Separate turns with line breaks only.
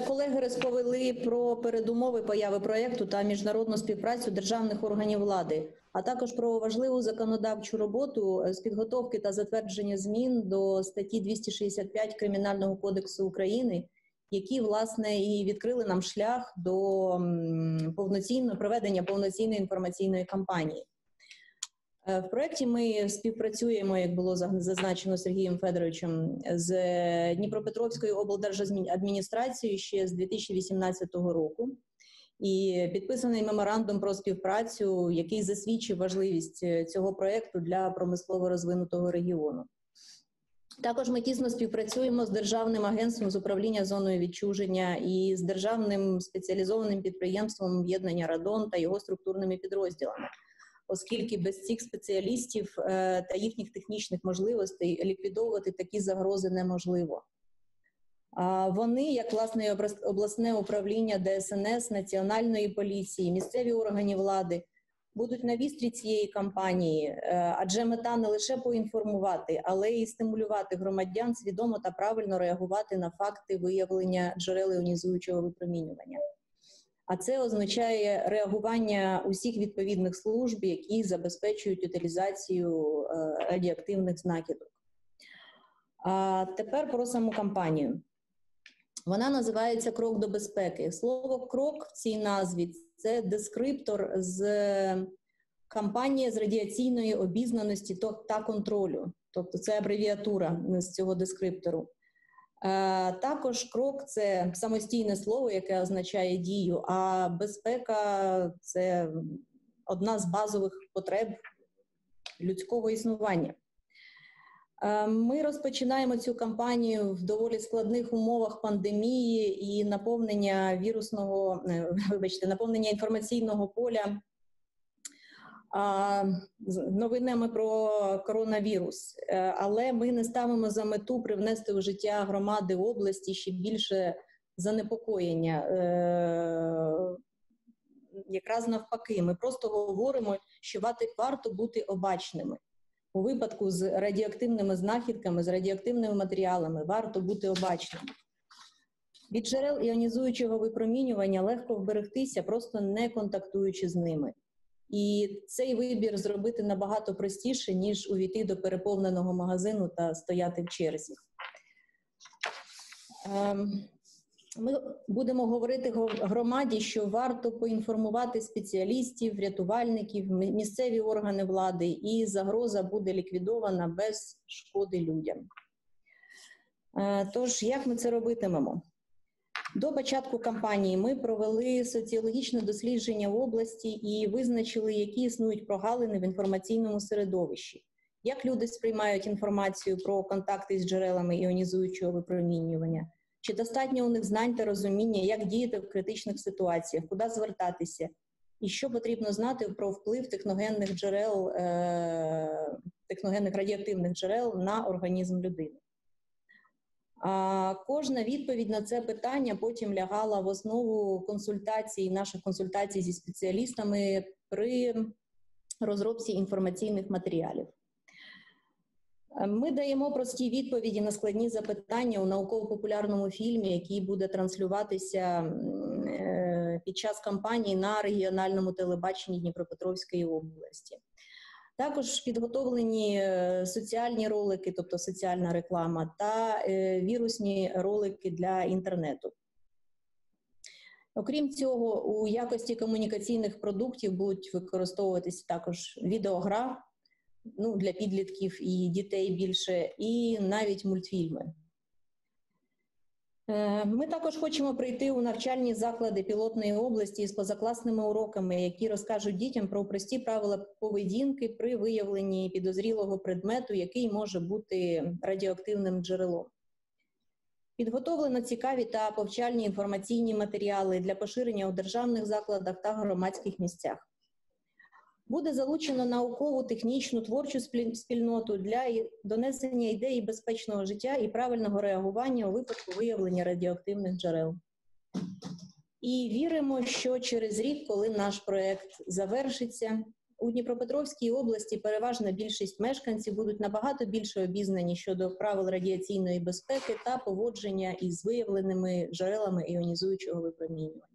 колеги розповіли про передумови появи проєкту та міжнародну співпрацю державних органів влади, а також про важливу законодавчу роботу з підготовки та затвердження змін до статті 265 Кримінального кодексу України, які власне і відкрили нам шлях до повноцінного проведення повноцінної інформаційної кампанії. Е, в проєкті ми співпрацюємо, як було зазначено Сергієм Федоровичем, з Дніпропетровською облдержадміністрацією ще з 2018 року. І підписаний меморандум про співпрацю, який засвідчив важливість е, цього проєкту для промислово розвинутого регіону. Також ми тісно співпрацюємо з Державним агентством з управління зоною відчуження і з державним спеціалізованим підприємством об'єднання Радон та його структурними підрозділами оскільки без цих спеціалістів е, та їхніх технічних можливостей ліквідовувати такі загрози неможливо. Вони, як власне обласне управління ДСНС, Національної поліції, місцеві органи влади, будуть на вістрі цієї кампанії, е, адже мета не лише поінформувати, але й стимулювати громадян свідомо та правильно реагувати на факти виявлення джерел іонізуючого випромінювання а це означає реагування усіх відповідних служб, які забезпечують утилізацію е, радіоактивних знакідок. А тепер про саму кампанію. Вона називається Крок до безпеки. Слово крок в цій назві це дескриптор з кампанії з радіаційної обізнаності та контролю. Тобто це абревіатура з цього дескриптору. Е, також крок це самостійне слово, яке означає дію, а безпека це одна з базових потреб людського існування. Е, ми розпочинаємо цю кампанію в доволі складних умовах пандемії і наповнення вірусного, е, вибачте, наповнення інформаційного поля новинами про коронавірус, е, але ми не ставимо за мету привнести в життя громади області ще більше занепокоєння. Е, якраз навпаки, ми просто говоримо, що варто бути обачними. У випадку з радіоактивними знахідками, з радіоактивними матеріалами варто бути обачними. Від джерел іонізуючого випромінювання легко вберегтися, просто не контактуючи з ними. І цей вибір зробити набагато простіше, ніж увійти до переповненого магазину та стояти в черзі. Ем, ми будемо говорити громаді, що варто поінформувати спеціалістів, рятувальників, місцеві органи влади, і загроза буде ліквідована без шкоди людям. Е, тож, як ми це робитимемо? До початку кампанії ми провели соціологічне дослідження в області і визначили, які існують прогалини в інформаційному середовищі, як люди сприймають інформацію про контакти з джерелами іонізуючого випромінювання, чи достатньо у них знань та розуміння, як діяти в критичних ситуаціях, куди звертатися, і що потрібно знати про вплив техногенних джерел, е- техногенних радіоактивних джерел на організм людини. Кожна відповідь на це питання потім лягала в основу консультацій, наших консультацій зі спеціалістами при розробці інформаційних матеріалів. Ми даємо прості відповіді на складні запитання у науково-популярному фільмі, який буде транслюватися е, під час кампанії на регіональному телебаченні Дніпропетровської області. Також підготовлені е, соціальні ролики, тобто соціальна реклама, та е, вірусні ролики для інтернету. Окрім цього, у якості комунікаційних продуктів будуть використовуватися також відеогра ну, для підлітків і дітей більше, і навіть мультфільми. Е, ми також хочемо прийти у навчальні заклади пілотної області з позакласними уроками, які розкажуть дітям про прості правила поведінки при виявленні підозрілого предмету, який може бути радіоактивним джерелом. Підготовлено цікаві та повчальні інформаційні матеріали для поширення у державних закладах та громадських місцях. Буде залучено наукову, технічну, творчу спільноту для донесення ідеї безпечного життя і правильного реагування у випадку виявлення радіоактивних джерел. І віримо, що через рік, коли наш проєкт завершиться, У Дніпропетровській області переважна більшість мешканців будуть набагато більше обізнані щодо правил радіаційної безпеки та поводження із виявленими джерелами іонізуючого випромінювання.